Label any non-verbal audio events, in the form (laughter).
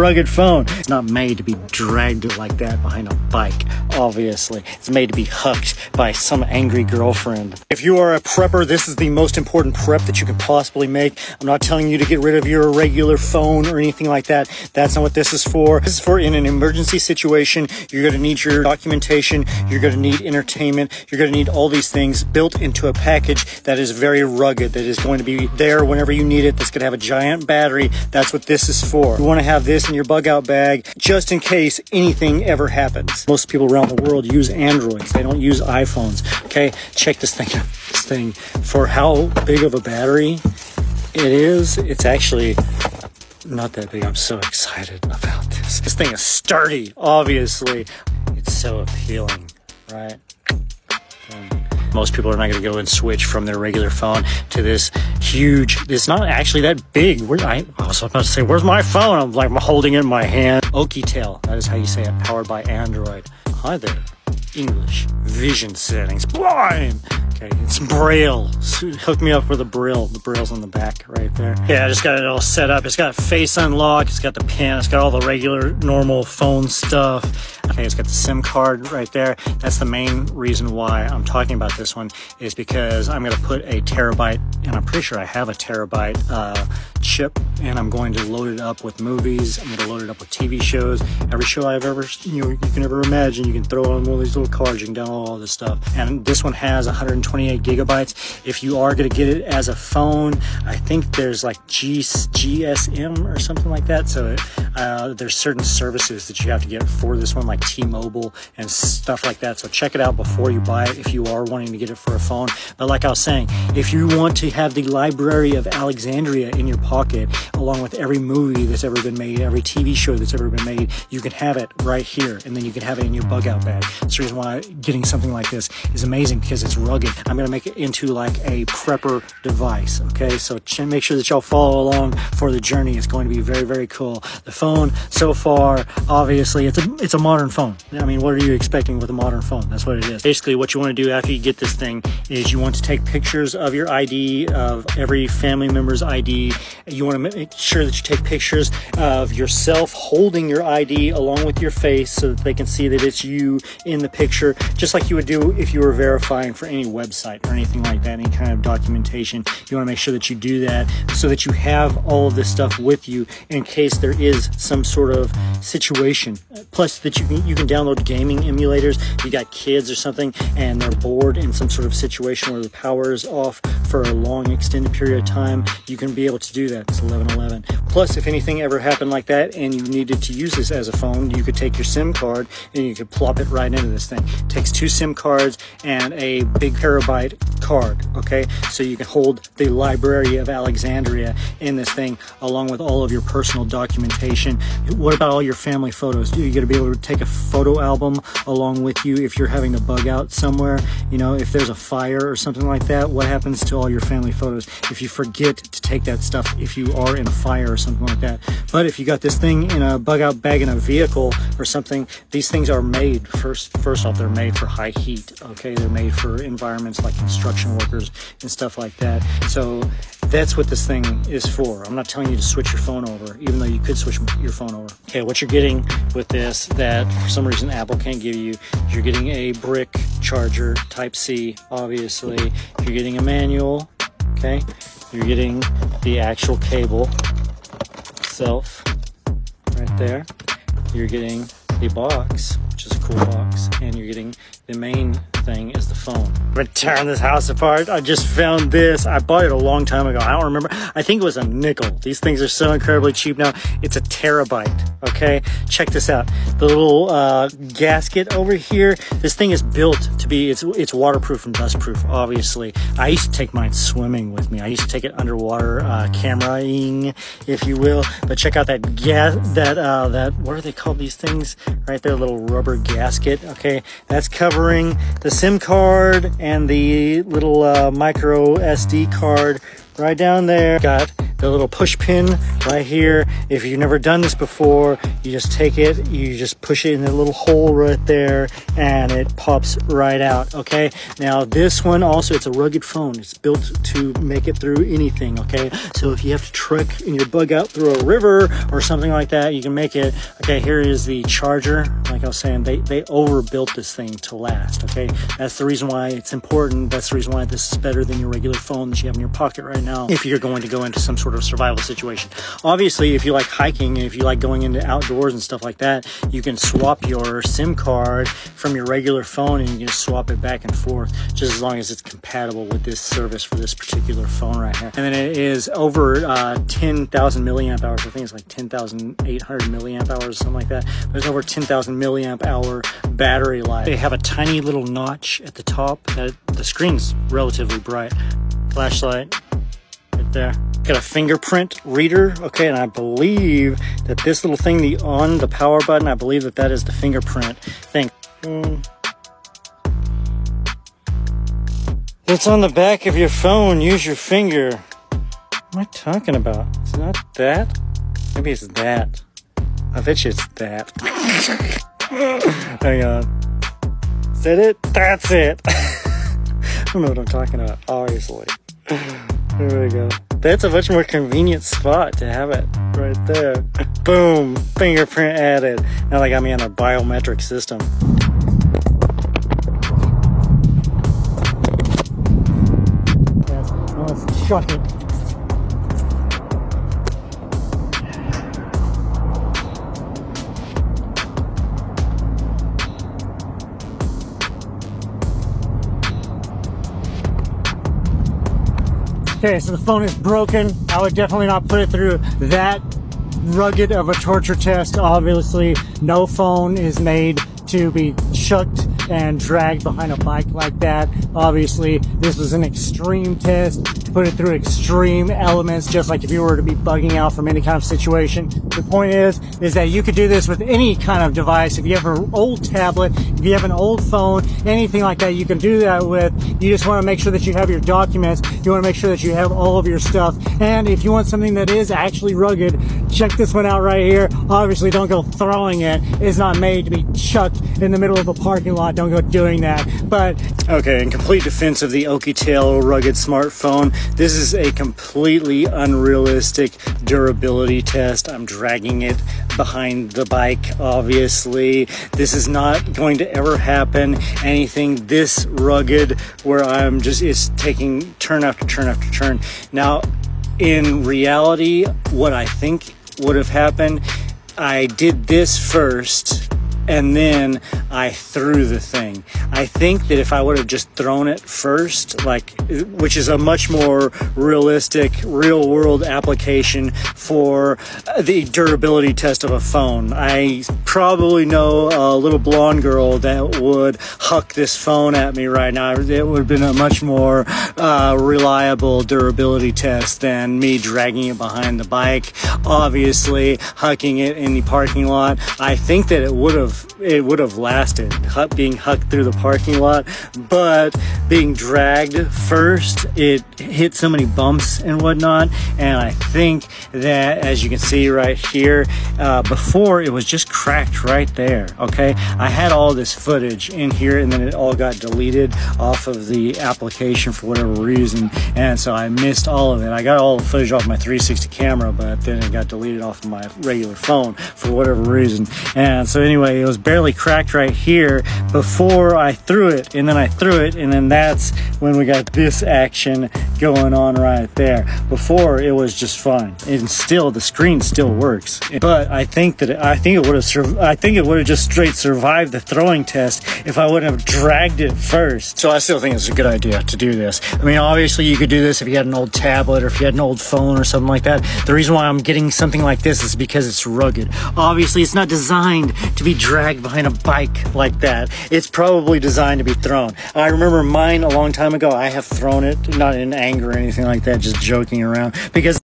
rugged phone. It's not made to be dragged like that behind a bike, obviously. It's made to be hucked by some angry girlfriend. If you are a prepper, this is the most important prep that you can possibly make. I'm not telling you to get rid of your regular phone or anything like that. That's not what this is for. This is for in an emergency situation. You're going to need your documentation. You're going to need entertainment. You're going to need all these things built into a package that is very rugged, that is going to be there whenever you need it. That's to have a giant battery. That's what this is for. You want to have this in your bug out bag just in case anything ever happens. Most people around the world use Androids. They don't use iPhones. Okay, check this thing out. This thing for how big of a battery it is. It's actually not that big. I'm so excited about this. This thing is sturdy, obviously. It's so appealing, right? Most people are not going to go and switch from their regular phone to this huge. It's not actually that big. Where I, I was about to say, "Where's my phone?" I'm like I'm holding it in my hand. Oukitel. That is how you say it. Powered by Android. Hi there. English vision settings. Blind. Okay, it's Braille. (laughs) Hook me up with the Braille. The Braille's on the back right there. Yeah, I just got it all set up. It's got face unlock. It's got the pin. It's got all the regular, normal phone stuff. Okay, it's got the SIM card right there. That's the main reason why I'm talking about this one is because I'm going to put a terabyte, and I'm pretty sure I have a terabyte uh, chip, and I'm going to load it up with movies. I'm going to load it up with TV shows. Every show I've ever, you know, you can ever imagine. You can throw on one of these little cards. You can download all this stuff. And this one has 128 gigabytes. If you are going to get it as a phone, I think there's like G, GSM or something like that. So uh, there's certain services that you have to get for this one, like T-Mobile and stuff like that. So check it out before you buy it if you are wanting to get it for a phone. But like I was saying, if you want to have the library of Alexandria in your pocket, along with every movie that's ever been made, every TV show that's ever been made, you can have it right here, and then you can have it in your bug out bag. The reason why getting something like this is amazing because it's rugged. I'm gonna make it into like a prepper device. Okay, so make sure that y'all follow along for the journey. It's going to be very, very cool. The phone so far, obviously, it's a it's a modern phone. I mean, what are you expecting with a modern phone? That's what it is. Basically, what you want to do after you get this thing is you want to take pictures of your ID, of every family member's ID. You want to make sure that you take pictures of yourself holding your ID along with your face so that they can see that it's you in the picture, just like you would do if you were verifying for any website or anything like that, any kind of documentation. You want to make sure that you do that so that you have all of this stuff with you in case there is some sort of situation. Plus, that you can, you can download gaming emulators. You got kids or something and they're bored in some sort of situation where the power is off for a long extended period of time, you can be able to do that. It's 1111. Plus, if anything ever happened like that and you needed to use this as a phone, you could take your SIM card and you could plop it right into this thing. It takes two SIM cards and a big terabyte card, okay? So you can hold the library of Alexandria in this thing along with all of your personal documentation. What about all your family photos? You're to be able to take a photo album along with you if you're having to bug out somewhere. You know, if there's a fire or something like that, what happens to all your family photos if you forget to take that stuff if you are in a fire or something like that? But if you got this thing in a bug out bag in a vehicle or something, these things are made first. First off, they're made for high heat. Okay, they're made for environments like construction workers and stuff like that. So that's what this thing is for. I'm not telling you to switch your phone over, even though you could switch your phone over. Okay, what you're getting with this that for some reason Apple can't give you, you're getting a brick charger Type C, obviously. You're getting a manual, okay? You're getting the actual cable itself right there. You're getting box, which is a cool box, and you're getting the main thing is the phone. I'm gonna tear this house apart. I just found this. I bought it a long time ago. I don't remember. I think it was a nickel. These things are so incredibly cheap now. It's a terabyte. Okay, check this out. The little uh, gasket over here. This thing is built to be. It's it's waterproof and dustproof. Obviously, I used to take mine swimming with me. I used to take it underwater uh, cameraing, if you will. But check out that gas. That uh, that what are they called? These things right there. Little rubber gasket. Okay, that's covering the SIM card and the little uh, micro SD card right down there. Got the little push pin right here. If you've never done this before, you just take it, you just push it in the little hole right there, and it pops right out, okay? Now, this one also, it's a rugged phone. It's built to make it through anything, okay? So if you have to trek in your bug out through a river or something like that, you can make it. Okay, here is the charger. Like I was saying, they, they overbuilt this thing to last, okay? That's the reason why it's important. That's the reason why this is better than your regular phone that you have in your pocket right now if you're going to go into some sort of survival situation. Obviously, if you like hiking and if you like going into outdoors and stuff like that, you can swap your SIM card from your regular phone and you can swap it back and forth just as long as it's compatible with this service for this particular phone right here. And then it is over uh, 10,000 milliamp hours. I think it's like 10,800 milliamp hours or something like that. There's over 10,000 milliamp hour battery life. They have a tiny little notch at the top. That the screen's relatively bright. Flashlight right there. Got a fingerprint reader. Okay, and I believe that this little thing, the on the power button, I believe that that is the fingerprint thing. Mm. It's on the back of your phone. Use your finger. What am I talking about? It's not that. Maybe it's that. I bet you it's that. (laughs) Hang on. Is that it? That's it. (laughs) I don't know what I'm talking about, obviously. There we go. That's a much more convenient spot to have it right there. Boom, fingerprint added. Now they got me on a biometric system. Yes, let's chuck it. Okay, so the phone is broken. I would definitely not put it through that rugged of a torture test. Obviously, no phone is made to be chucked and dragged behind a bike like that. Obviously, this was an extreme test, put it through extreme elements, just like if you were to be bugging out from any kind of situation. The point is, is that you could do this with any kind of device. If you have an old tablet, if you have an old phone, anything like that, you can do that with. You just want to make sure that you have your documents. You want to make sure that you have all of your stuff. And if you want something that is actually rugged, check this one out right here. Obviously, don't go throwing it. It's not made to be chucked in the middle of a parking lot don't go doing that. But okay, in complete defense of the Oukitel rugged smartphone, this is a completely unrealistic durability test. I'm dragging it behind the bike, obviously. This is not going to ever happen. Anything this rugged where I'm just, it's taking turn after turn after turn. Now, in reality, what I think would have happened, I did this first and then I threw the thing. I think that if I would have just thrown it first, like, which is a much more realistic, real world application for the durability test of a phone. I probably know a little blonde girl that would huck this phone at me right now. It would have been a much more uh, reliable durability test than me dragging it behind the bike. Obviously, hucking it in the parking lot. I think that it would have it would have lasted being hucked through the parking lot but being dragged first it hit so many bumps and whatnot and I think that as you can see right here uh, before it was just cracked right there okay? I had all this footage in here and then it all got deleted off of the application for whatever reason and so I missed all of it. I got all the footage off my 360 camera but then it got deleted off of my regular phone for whatever reason and so anyway it was barely cracked right here before I threw it and then I threw it and then that's when we got this action going on right there. Before it was just fine and still the screen still works. But I think that I think it would have I think it would have just straight survived the throwing test if I wouldn't have dragged it first. So I still think it's a good idea to do this. I mean obviously you could do this if you had an old tablet or if you had an old phone or something like that. The reason why I'm getting something like this is because it's rugged. Obviously it's not designed to be dragged behind a bike like that. It's probably designed to be thrown. I remember mine a long time ago. I have thrown it, not in anger or anything like that, just joking around because